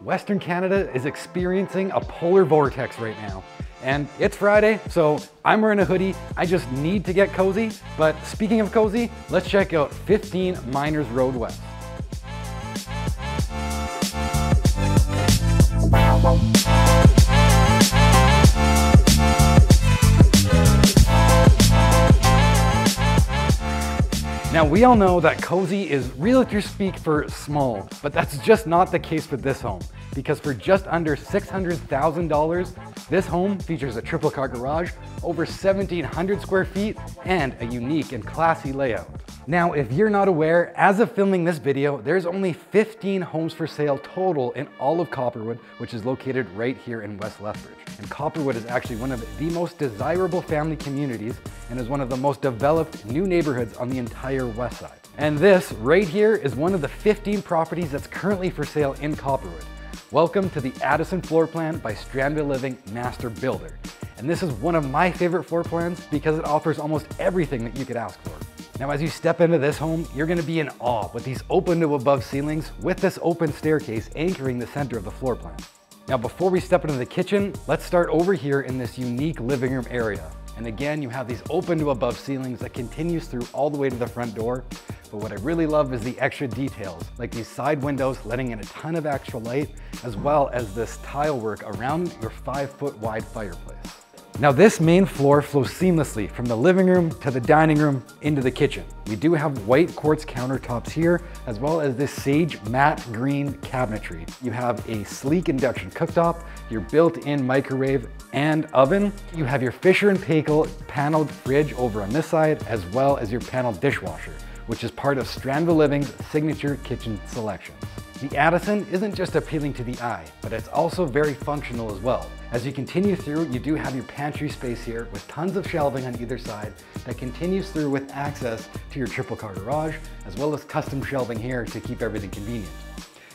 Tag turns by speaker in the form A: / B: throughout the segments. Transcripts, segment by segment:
A: Western Canada is experiencing a polar vortex right now. And it's Friday, so I'm wearing a hoodie. I just need to get cozy. But speaking of cozy, let's check out 15 Miners Road West. Now we all know that cozy is realtor speak for small, but that's just not the case with this home because for just under $600,000, this home features a triple car garage, over 1,700 square feet, and a unique and classy layout. Now, if you're not aware, as of filming this video, there's only 15 homes for sale total in all of Copperwood, which is located right here in West Lethbridge. And Copperwood is actually one of the most desirable family communities and is one of the most developed new neighborhoods on the entire west side. And this right here is one of the 15 properties that's currently for sale in Copperwood. Welcome to the Addison floor plan by Stranville Living Master Builder. And this is one of my favorite floor plans because it offers almost everything that you could ask for. Now, as you step into this home, you're gonna be in awe with these open to above ceilings with this open staircase anchoring the center of the floor plan. Now, before we step into the kitchen, let's start over here in this unique living room area. And again, you have these open to above ceilings that continues through all the way to the front door. But what I really love is the extra details, like these side windows letting in a ton of extra light, as well as this tile work around your five foot wide fireplace. Now this main floor flows seamlessly from the living room to the dining room into the kitchen. We do have white quartz countertops here, as well as this sage matte green cabinetry. You have a sleek induction cooktop, your built-in microwave and oven. You have your Fisher & Paykel paneled fridge over on this side, as well as your paneled dishwasher, which is part of Stranville Living's signature kitchen selections. The Addison isn't just appealing to the eye, but it's also very functional as well. As you continue through, you do have your pantry space here with tons of shelving on either side that continues through with access to your triple car garage, as well as custom shelving here to keep everything convenient.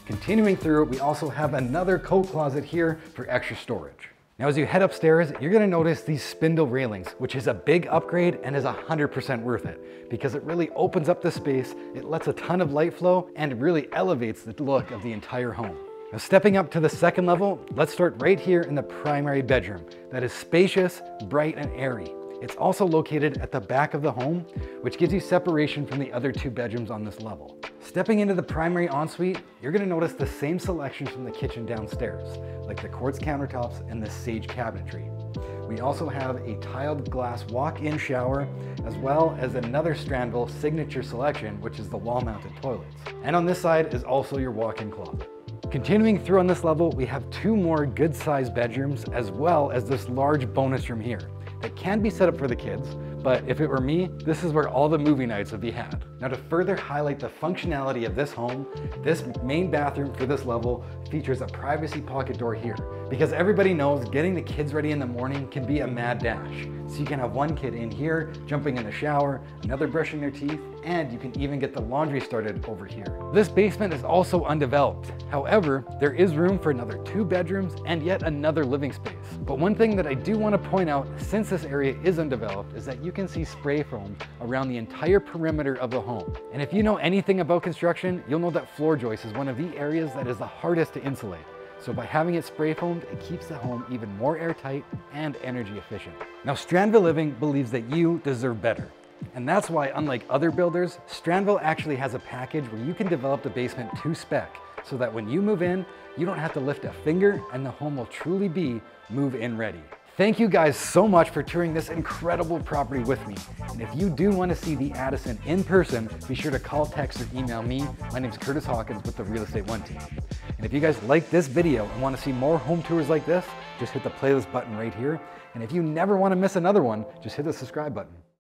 A: Continuing through, we also have another coat closet here for extra storage. Now as you head upstairs, you're gonna notice these spindle railings, which is a big upgrade and is 100% worth it because it really opens up the space, it lets a ton of light flow, and really elevates the look of the entire home. Now stepping up to the second level, let's start right here in the primary bedroom that is spacious, bright, and airy. It's also located at the back of the home, which gives you separation from the other two bedrooms on this level. Stepping into the primary ensuite, you're gonna notice the same selections from the kitchen downstairs, like the quartz countertops and the sage cabinetry. We also have a tiled glass walk-in shower, as well as another Stranville signature selection, which is the wall-mounted toilets. And on this side is also your walk-in closet. Continuing through on this level, we have two more good-sized bedrooms, as well as this large bonus room here that can be set up for the kids, but if it were me, this is where all the movie nights would be had. Now to further highlight the functionality of this home, this main bathroom for this level features a privacy pocket door here. Because everybody knows getting the kids ready in the morning can be a mad dash. So you can have one kid in here, jumping in the shower, another brushing their teeth, and you can even get the laundry started over here. This basement is also undeveloped. However, there is room for another two bedrooms and yet another living space. But one thing that I do want to point out, since this area is undeveloped, is that you can see spray foam around the entire perimeter of the home. And if you know anything about construction, you'll know that floor joist is one of the areas that is the hardest to insulate. So by having it spray foamed, it keeps the home even more airtight and energy efficient. Now Stranville Living believes that you deserve better. And that's why, unlike other builders, Stranville actually has a package where you can develop the basement to spec so that when you move in, you don't have to lift a finger and the home will truly be move-in ready. Thank you guys so much for touring this incredible property with me. And if you do want to see the Addison in person, be sure to call, text, or email me. My name is Kurtis Hawkins with the Real Estate One team. And if you guys like this video and want to see more home tours like this, just hit the playlist button right here. And if you never want to miss another one, just hit the subscribe button.